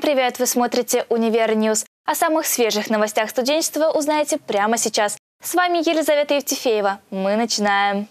Всем привет! Вы смотрите «Univer News». О самых свежих новостях студенчества узнаете прямо сейчас. С вами Елизавета Евтефеева. Мы начинаем.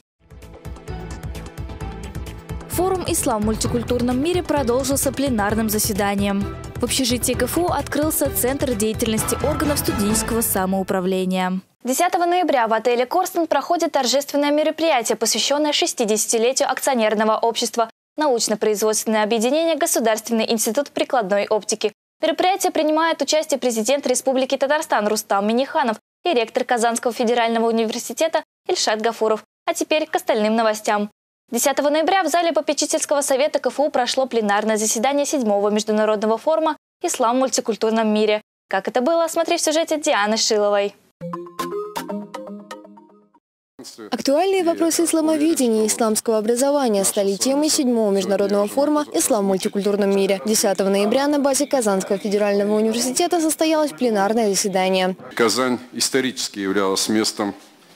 Форум «Ислам в мультикультурном мире» продолжился пленарным заседанием. В общежитии КФУ открылся Центр деятельности органов студенческого самоуправления. 10 ноября в отеле «Корстон» проходит торжественное мероприятие, посвященное 60-летию акционерного общества научно-производственное объединение «Государственный институт прикладной оптики». В принимает участие президент Республики Татарстан Рустам Миниханов и ректор Казанского федерального университета Ильшат Гафуров. А теперь к остальным новостям. 10 ноября в зале попечительского совета КФУ прошло пленарное заседание 7-го международного форума «Ислам в мультикультурном мире». Как это было, смотри в сюжете Дианы Шиловой. Актуальные вопросы исламоведения и исламского образования стали темой седьмого международного форума «Ислам в мультикультурном мире». 10 ноября на базе Казанского федерального университета состоялось пленарное заседание. Казань исторически являлась местом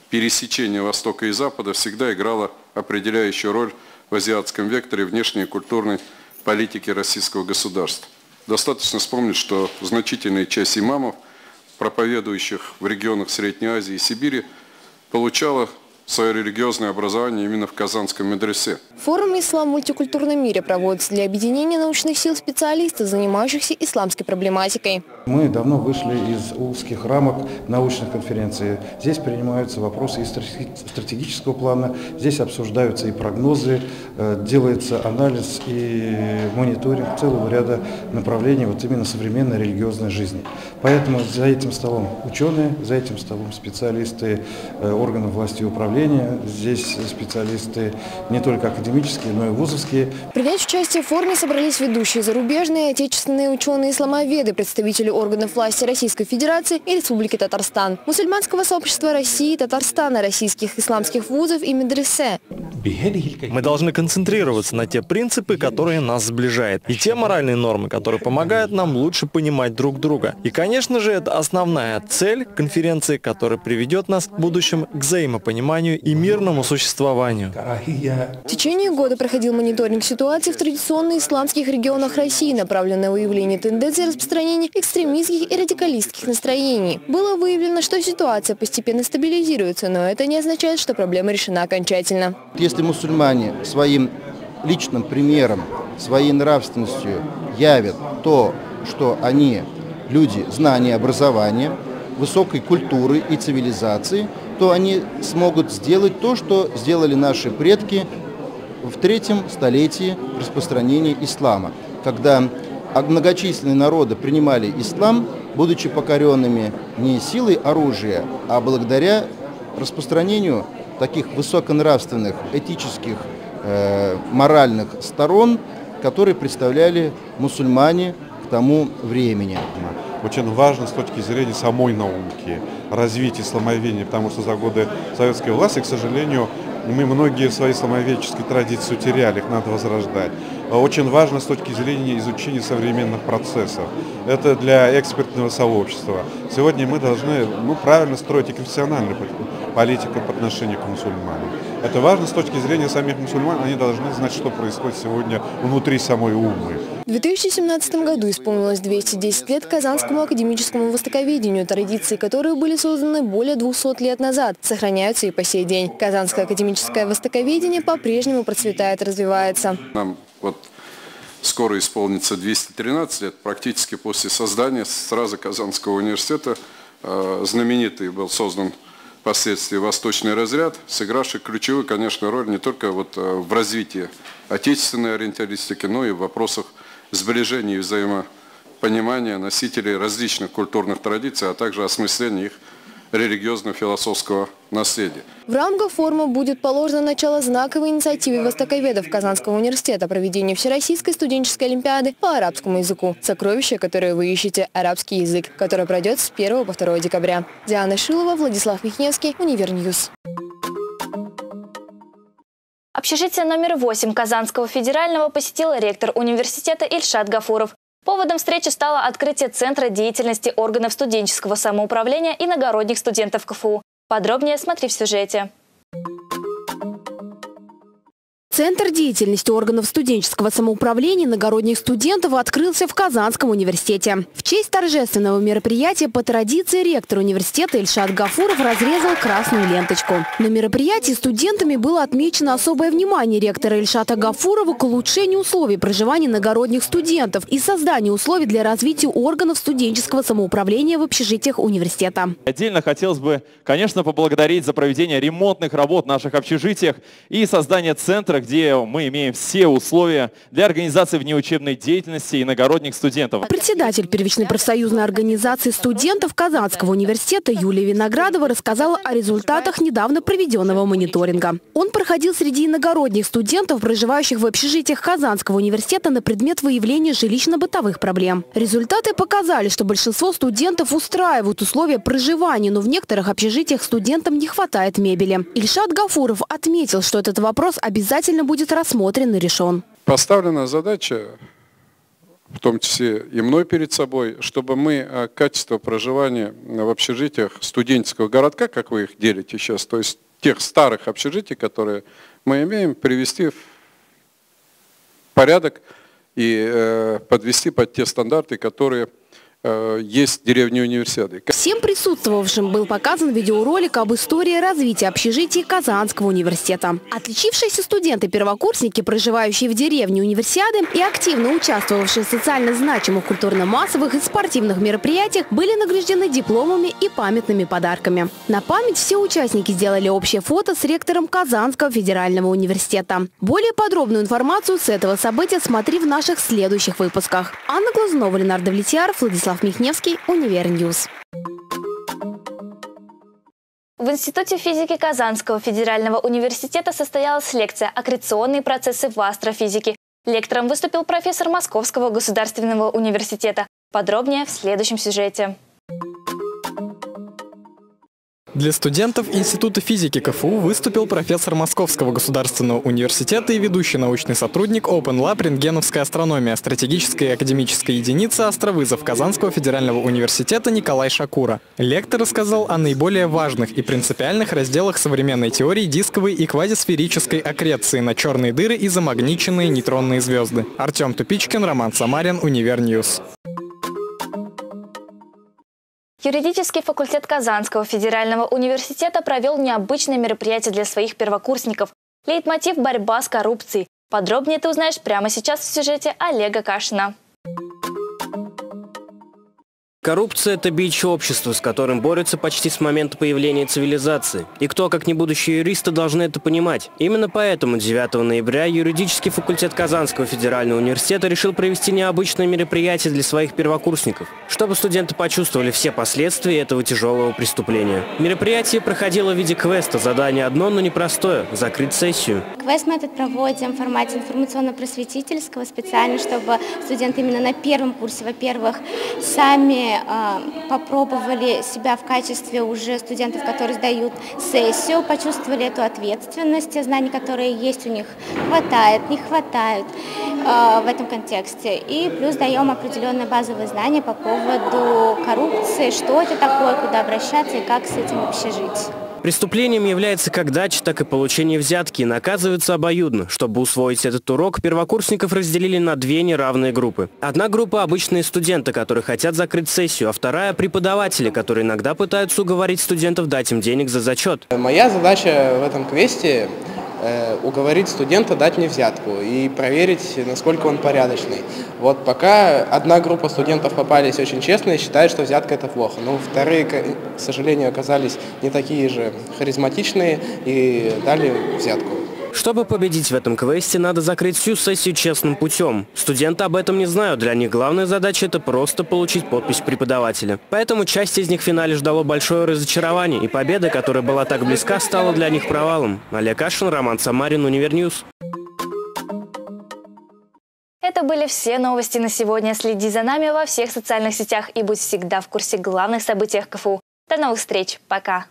пересечения Востока и Запада, всегда играла определяющую роль в азиатском векторе внешней культурной политики российского государства. Достаточно вспомнить, что значительная часть имамов, проповедующих в регионах Средней Азии и Сибири, получала свое религиозное образование именно в Казанском медресе. Форум «Ислам в мультикультурном мире» проводится для объединения научных сил специалистов, занимающихся исламской проблематикой. Мы давно вышли из узких рамок научных конференций. Здесь принимаются вопросы и стратегического плана, здесь обсуждаются и прогнозы, э, делается анализ и мониторинг целого ряда направлений вот именно современной религиозной жизни. Поэтому за этим столом ученые, за этим столом специалисты э, органов власти и управления, управления. Здесь специалисты не только академические, но и вузовские. Принять участие в форуме собрались ведущие зарубежные, отечественные ученые-исламоведы, представители органов власти Российской Федерации и Республики Татарстан, мусульманского сообщества России, Татарстана, российских исламских вузов и медресе. Мы должны концентрироваться на те принципы, которые нас сближают, и те моральные нормы, которые помогают нам лучше понимать друг друга. И, конечно же, это основная цель конференции, которая приведет нас в будущем к взаимопониманию взаимопониманию и мирному существованию. В течение года проходил мониторинг ситуации в традиционно исламских регионах России, направленный на выявление тенденций распространения экстремистских и радикалистских настроений. Было выявлено, что ситуация постепенно стабилизируется, но это не означает, что проблема решена окончательно. Если мусульмане своим личным примером, своей нравственностью явят то, что они люди знания, образования, высокой культуры и цивилизации – то они смогут сделать то, что сделали наши предки в третьем столетии распространения ислама, когда многочисленные народы принимали ислам, будучи покоренными не силой оружия, а благодаря распространению таких высоконравственных, этических, э, моральных сторон, которые представляли мусульмане к тому времени. Очень важно с точки зрения самой науки, развития исламоведения, потому что за годы советской власти, к сожалению, мы многие свои исламоведческие традиции утеряли, их надо возрождать. Очень важно с точки зрения изучения современных процессов. Это для экспертного сообщества. Сегодня мы должны ну, правильно строить и конфессиональную политику по отношению к мусульманам. Это важно с точки зрения самих мусульман, они должны знать, что происходит сегодня внутри самой умы. В 2017 году исполнилось 210 лет Казанскому академическому востоковедению, традиции которые были созданы более 200 лет назад, сохраняются и по сей день. Казанское академическое востоковедение по-прежнему процветает и развивается. Нам вот скоро исполнится 213 лет, практически после создания сразу Казанского университета э, знаменитый был создан впоследствии восточный разряд, сыгравший ключевую, конечно, роль не только вот э, в развитии отечественной ориенталистики, но и в вопросах сближения и взаимопонимания носителей различных культурных традиций, а также осмысления их религиозно-философского наследия. В рамках форума будет положено начало знаковой инициативе востоковедов Казанского университета проведения Всероссийской студенческой олимпиады по арабскому языку. Сокровище, которое вы ищете, арабский язык, которое пройдет с 1 по 2 декабря. Диана Шилова, Владислав Михневский, Univer News. Общежитие номер 8 Казанского федерального посетил ректор университета Ильшат Гафуров. Поводом встречи стало открытие Центра деятельности органов студенческого самоуправления иногородних студентов КФУ. Подробнее смотри в сюжете. Центр деятельности органов студенческого самоуправления иногородних студентов открылся в Казанском университете. В честь торжественного мероприятия по традиции ректор университета Ильшат Гафуров разрезал красную ленточку. На мероприятии студентами было отмечено особое внимание ректора Ильшата Гафурова к улучшению условий проживания иногородних студентов и созданию условий для развития органов студенческого самоуправления в общежитиях университета. Отдельно хотелось бы, конечно, поблагодарить за проведение ремонтных работ в наших общежитиях и создание центра, где мы имеем все условия для организации внеучебной деятельности иногородних студентов. Председатель первичной профсоюзной организации студентов Казанского университета Юлия Виноградова рассказала о результатах недавно проведенного мониторинга. Он проходил среди иногородних студентов, проживающих в общежитиях Казанского университета на предмет выявления жилищно-бытовых проблем. Результаты показали, что большинство студентов устраивают условия проживания, но в некоторых общежитиях студентам не хватает мебели. Ильшат Гафуров отметил, что этот вопрос обязательно обязательно будет рассмотрен и решен. Поставлена задача, в том числе и мной перед собой, чтобы мы э, качество проживания в общежитиях студенческого городка, как вы их делите сейчас, то есть тех старых общежитий, которые мы имеем, привести в порядок и э, подвести под те стандарты, которые есть деревни универсиады. Всем присутствовавшим был показан видеоролик об истории развития общежитий Казанского университета. Отличившиеся студенты-первокурсники, проживающие в деревне универсиады и активно участвовавшие в социально значимых культурно-массовых и спортивных мероприятиях, были награждены дипломами и памятными подарками. На память все участники сделали общее фото с ректором Казанского федерального университета. Более подробную информацию с этого события смотри в наших следующих выпусках. Анна Глазунова, Ленар Давлетьяров, Владислав Станислав Михневский, Univer News. В Институте физики Казанского федерального университета состоялась лекция «Аккреционные процессы в астрофизике». Лектором выступил профессор Московского государственного университета. Подробнее в следующем сюжете. Для студентов Института физики КФУ выступил профессор Московского государственного университета и ведущий научный сотрудник Open Lab «Рентгеновская астрономия», стратегическая и академическая единица «Астровызов» Казанского федерального университета Николай Шакура. Лектор рассказал о наиболее важных и принципиальных разделах современной теории дисковой и квазисферической аккреции на черные дыры и замагниченные нейтронные звезды. Артем Тупичкин, Роман Самарин, Univer News. Юридический факультет Казанского федерального университета провел необычное мероприятие для своих первокурсников. Лейтмотив «Борьба с коррупцией». Подробнее ты узнаешь прямо сейчас в сюжете Олега Кашина. Коррупция – это бич общества, с которым борются почти с момента появления цивилизации. И кто, как не будущие юристы, должны это понимать. Именно поэтому 9 ноября юридический факультет Казанского федерального университета решил провести необычное мероприятие для своих первокурсников, чтобы студенты почувствовали все последствия этого тяжелого преступления. Мероприятие проходило в виде квеста, задание одно, но непростое – закрыть сессию. Квест мы этот проводим в формате информационно-просветительского специально, чтобы студенты именно на первом курсе, во-первых, сами а, попробовали себя в качестве уже студентов, которые сдают сессию, почувствовали эту ответственность, те знания, которые есть у них, хватает, не хватает а, в этом контексте. И плюс даем определенные базовые знания по поводу коррупции, что это такое, куда обращаться и как с этим вообще жить. Преступлением является как дача, так и получение взятки и наказываются обоюдно. Чтобы усвоить этот урок, первокурсников разделили на две неравные группы. Одна группа – обычные студенты, которые хотят закрыть сессию, а вторая – преподаватели, которые иногда пытаются уговорить студентов дать им денег за зачет. Моя задача в этом квесте уговорить студента дать мне взятку и проверить, насколько он порядочный. Вот пока одна группа студентов попались очень честные, считают, что взятка это плохо. Но вторые, к сожалению, оказались не такие же харизматичные и дали взятку. Чтобы победить в этом квесте, надо закрыть всю сессию честным путем. Студенты об этом не знают, для них главная задача – это просто получить подпись преподавателя. Поэтому часть из них в финале ждало большое разочарование, и победа, которая была так близка, стала для них провалом. Олег Кашин, Роман Самарин, Univer News. Это были все новости на сегодня. Следи за нами во всех социальных сетях и будь всегда в курсе главных событий КФУ. До новых встреч. Пока.